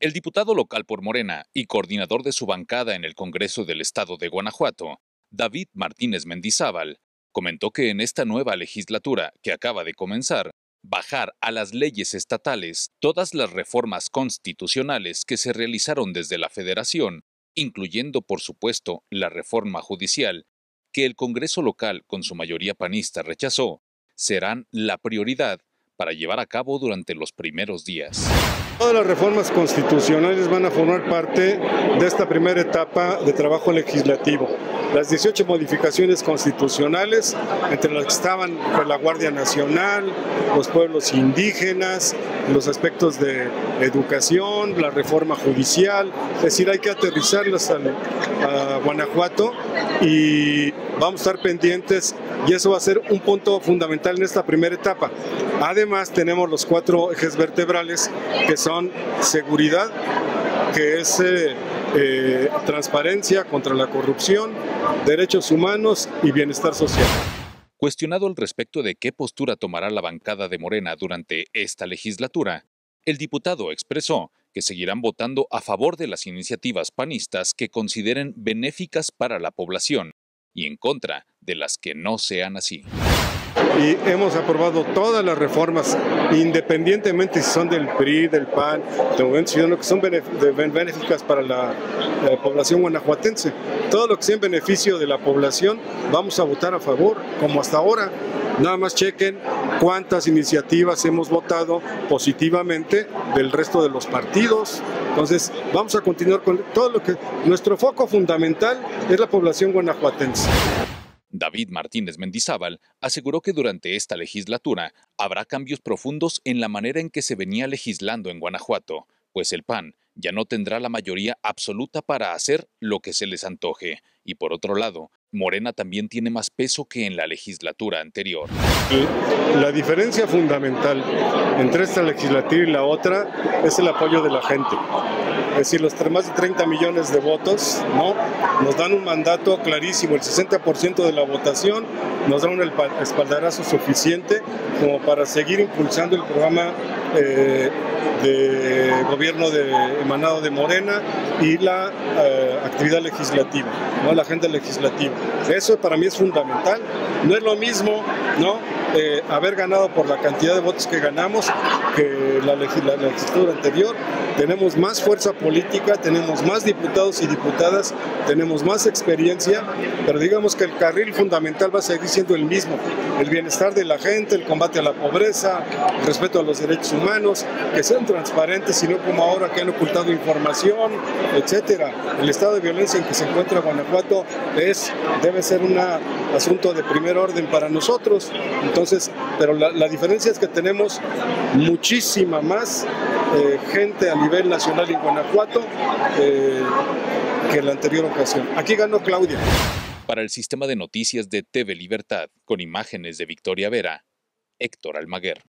El diputado local por Morena y coordinador de su bancada en el Congreso del Estado de Guanajuato, David Martínez Mendizábal, comentó que en esta nueva legislatura que acaba de comenzar, bajar a las leyes estatales todas las reformas constitucionales que se realizaron desde la Federación, incluyendo por supuesto la reforma judicial, que el Congreso local con su mayoría panista rechazó, serán la prioridad para llevar a cabo durante los primeros días. Todas las reformas constitucionales van a formar parte de esta primera etapa de trabajo legislativo. Las 18 modificaciones constitucionales, entre las que estaban pues, la Guardia Nacional, los pueblos indígenas, los aspectos de educación, la reforma judicial, es decir, hay que aterrizarlas a, a Guanajuato y vamos a estar pendientes y eso va a ser un punto fundamental en esta primera etapa. Además tenemos los cuatro ejes vertebrales que son seguridad, que es eh, eh, transparencia contra la corrupción, derechos humanos y bienestar social. Cuestionado al respecto de qué postura tomará la bancada de Morena durante esta legislatura, el diputado expresó que seguirán votando a favor de las iniciativas panistas que consideren benéficas para la población y en contra de las que no sean así. Y hemos aprobado todas las reformas, independientemente si son del PRI, del PAN, de Movimiento Ciudadano, que son benéficas para la, la, población guanajuatense. Todo lo que sea en beneficio de la población, vamos a votar a favor, como hasta ahora. Nada más chequen cuántas iniciativas hemos votado positivamente del resto de los partidos. Entonces, vamos a continuar con todo lo que... Nuestro foco fundamental es la población guanajuatense. David Martínez Mendizábal aseguró que durante esta legislatura habrá cambios profundos en la manera en que se venía legislando en Guanajuato, pues el PAN ya no tendrá la mayoría absoluta para hacer lo que se les antoje. Y por otro lado, Morena también tiene más peso que en la legislatura anterior. La diferencia fundamental entre esta legislatura y la otra es el apoyo de la gente. Decir, los más de 30 millones de votos ¿no? nos dan un mandato clarísimo, el 60% de la votación nos da un espaldarazo suficiente como para seguir impulsando el programa eh, de gobierno de, emanado de Morena y la eh, actividad legislativa, ¿no? la agenda legislativa. Eso para mí es fundamental. No es lo mismo ¿no? Haber ganado por la cantidad de votos que ganamos que la, legislatura anterior. Tenemos más fuerza política, tenemos más diputados y diputadas, tenemos más experiencia, pero digamos que el carril fundamental va a seguir siendo el mismo. El bienestar de la gente, el combate a la pobreza, el respeto a los derechos humanos, que sean transparentes y no como ahora que han ocultado información, etcétera. El estado de violencia en que se encuentra Guanajuato es, debe ser un asunto de primer orden para nosotros. Entonces, pero la, diferencia es que tenemos muchísima más eh, gente a nivel nacional en Guanajuato eh, que en la anterior ocasión. Aquí ganó Claudia. Para el sistema de noticias de TV Libertad, con imágenes de Victoria Vera, Héctor Almaguer.